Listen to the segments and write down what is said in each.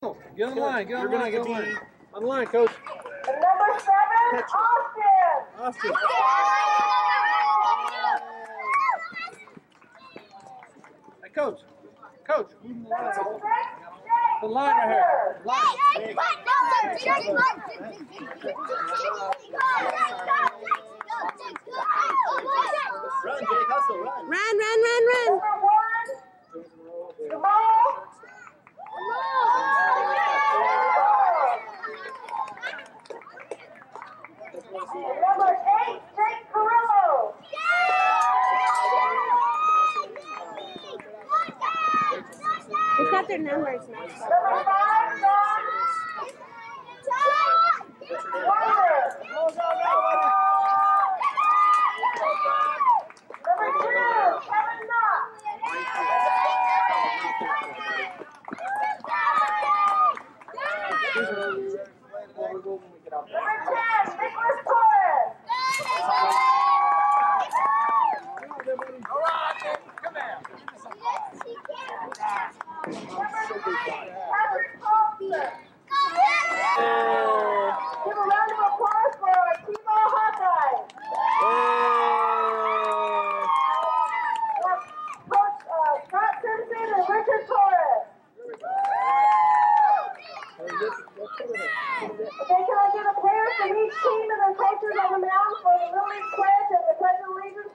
Get on the line, get on the line, get on the line. On the line, coach. And number seven, Austin. Austin. Hey, coach. Coach. Number six, The line right here. Line. Run, Jake, hustle, run. Run, run, run, run. Number one, Jamal. And number eight, Jake Carrillo. We've got their numbers five, John Wonder. Number two, Kevin Knox. Number ten, Nicholas Torres. Number nine, Patrick Thompson. Give a round of applause for our T-ball Hawkeyes. That's Coach uh, Scott Simpson and Richard Torres. Okay, can I get a player from each team and their coaches on the mound for the Little League pledge and the pledge of allegiance,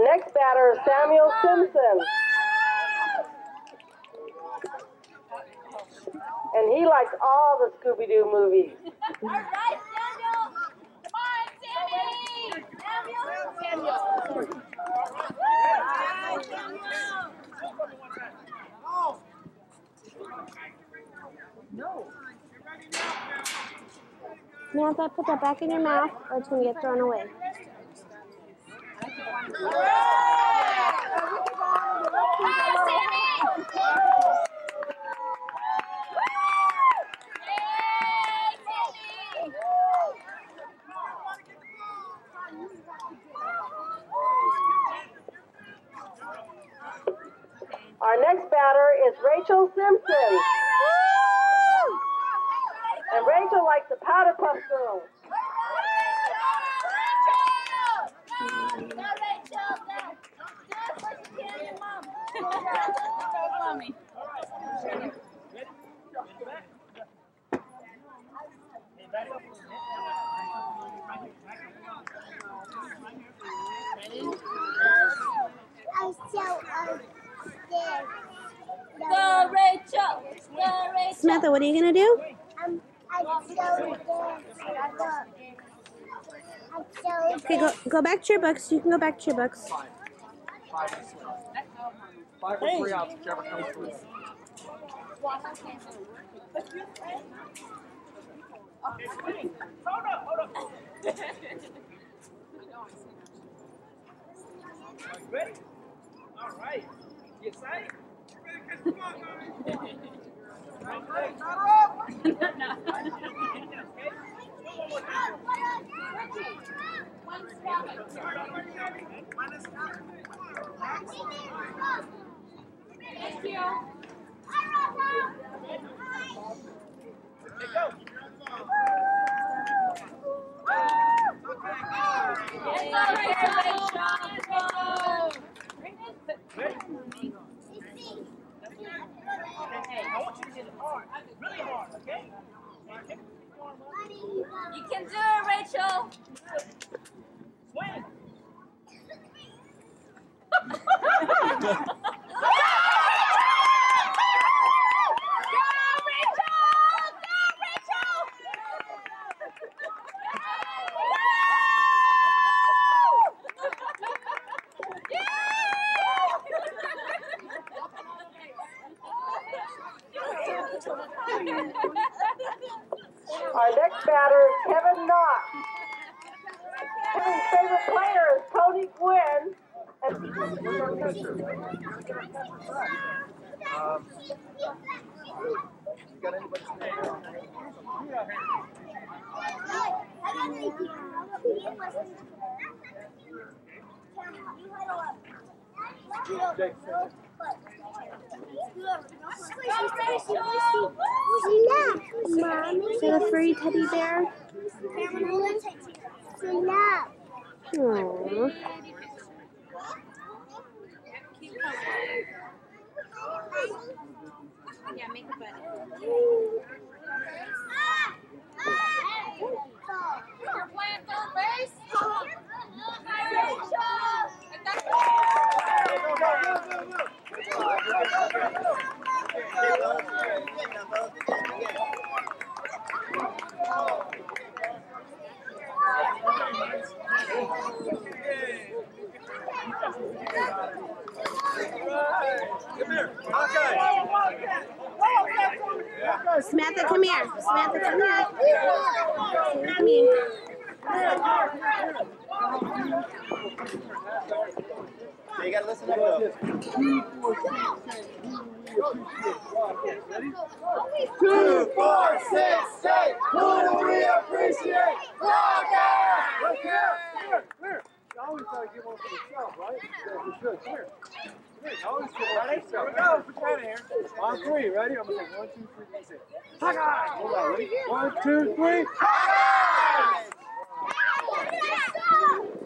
Our next batter is Samuel Simpson. And he likes all the Scooby-Doo movies. All right, Samuel! Come on, Sammy! Samuel! Samuel! Right, Samuel. Oh. No. Samantha, put that back in your mouth or it's going to get thrown away. Our next batter is Rachel Simpson. And Rachel likes the Powerpuff Girls. Go Rachel! Go Rachel! Samantha, what are you going to do? Um, Okay, go, go back to your books. You can go back to your books. Five or three outs, whichever comes first. Ready? All right. You excited? Thank you. Let's go, Rachel! Let's go! I want you to hit it hard. Really hard, okay? You can do it, Rachel! Swing. Our next batter is Kevin Knox. Kevin's favorite player is Tony Gwynn. And Um, you got anybody? Jake, Is that a furry teddy bear? Aww. Yeah, make a buddy. Samantha, come here. Samantha, come here. Come here. You gotta listen up. Two, four, six, eight. Who do we appreciate? Rocket! Look here always gotta give one for yourself, right? Yeah, you should. Come here. Ready? Here we go. Put your hand in here. On three. Ready? I'm gonna say one, two, three, and six. Hawkeye! Hold on. Ready? One, two, three. Hawkeye!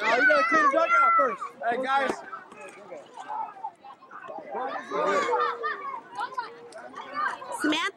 Now you gotta clean the dugout first. Hey guys. Samantha.